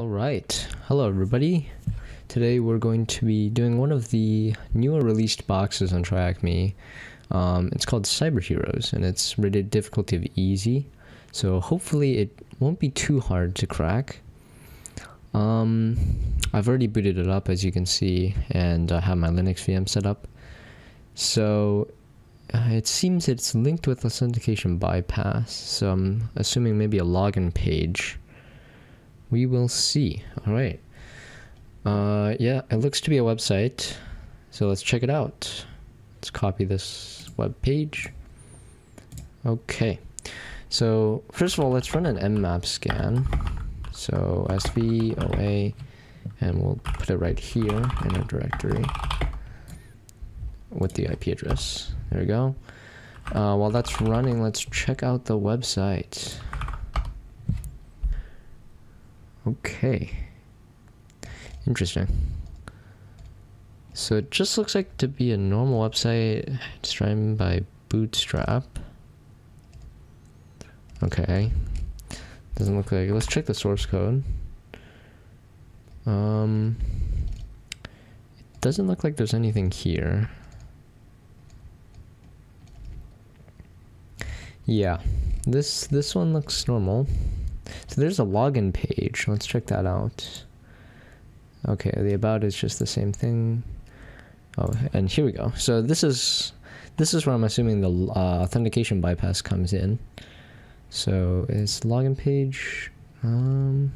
Alright, hello everybody. Today we're going to be doing one of the newer released boxes on TryHackMe. Um, it's called CyberHeroes and it's rated difficulty of easy. So hopefully it won't be too hard to crack. Um, I've already booted it up as you can see and I have my Linux VM set up. So uh, it seems it's linked with authentication bypass. So I'm assuming maybe a login page we will see. All right. Uh, yeah, it looks to be a website. So let's check it out. Let's copy this web page. Okay. So first of all, let's run an nmap scan. So svOA, and we'll put it right here in our directory with the IP address. There we go. Uh, while that's running, let's check out the website. Okay. Interesting. So it just looks like to be a normal website. It's run by Bootstrap. Okay. Doesn't look like Let's check the source code. Um, it doesn't look like there's anything here. Yeah, this this one looks normal. So there's a login page. Let's check that out. Okay, the about is just the same thing. Oh, and here we go. So this is this is where I'm assuming the uh, authentication bypass comes in. So it's login page. Um,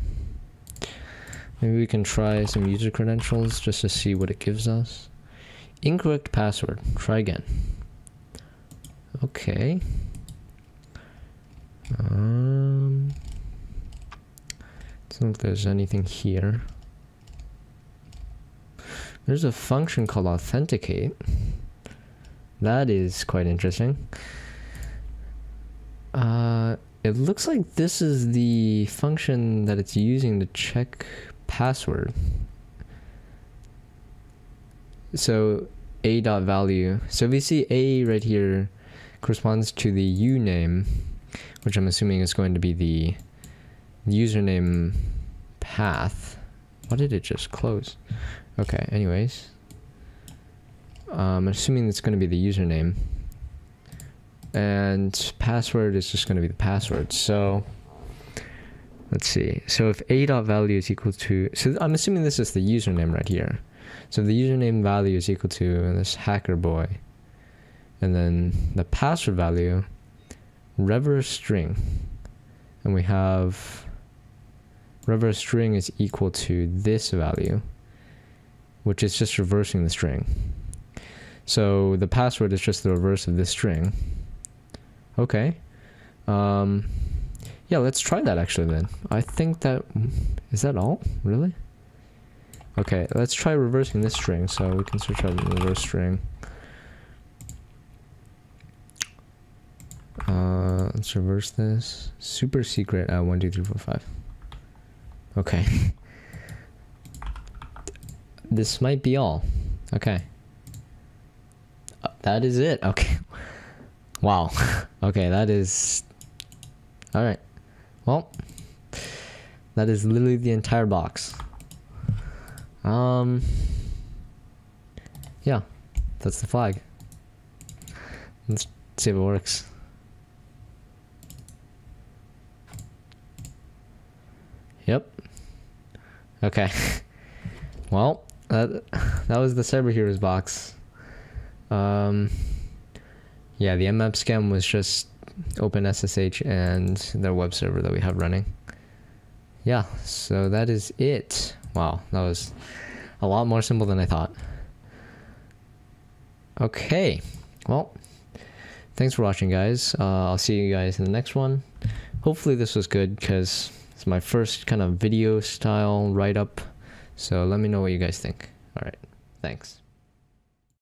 maybe we can try some user credentials just to see what it gives us. Incorrect password. Try again. Okay. Um, don't think there's anything here. There's a function called authenticate. That is quite interesting. Uh, it looks like this is the function that it's using to check password. So a dot value. So we see a right here corresponds to the u name, which I'm assuming is going to be the username path. Why did it just close? Okay, anyways. Um, I'm assuming it's going to be the username. And password is just going to be the password. So, let's see. So if a dot value is equal to... So I'm assuming this is the username right here. So the username value is equal to this hacker boy. And then the password value, reverse string. And we have reverse string is equal to this value, which is just reversing the string. So the password is just the reverse of this string. Okay. Um, yeah, let's try that actually then. I think that, is that all? Really? Okay, let's try reversing this string. So we can search out the reverse string. Uh, let's reverse this. Super secret at 1, 2, 3, 4, 5. Okay. this might be all. Okay. Uh, that is it. Okay. Wow. okay, that is... Alright. Well, that is literally the entire box. Um... Yeah, that's the flag. Let's see if it works. Yep. Okay. well, that that was the CyberHeroes box. Um, yeah, the nmap scam was just OpenSSH and their web server that we have running. Yeah, so that is it. Wow, that was a lot more simple than I thought. Okay, well, thanks for watching, guys. Uh, I'll see you guys in the next one. Hopefully this was good, because it's my first kind of video style write up. So let me know what you guys think. All right. Thanks.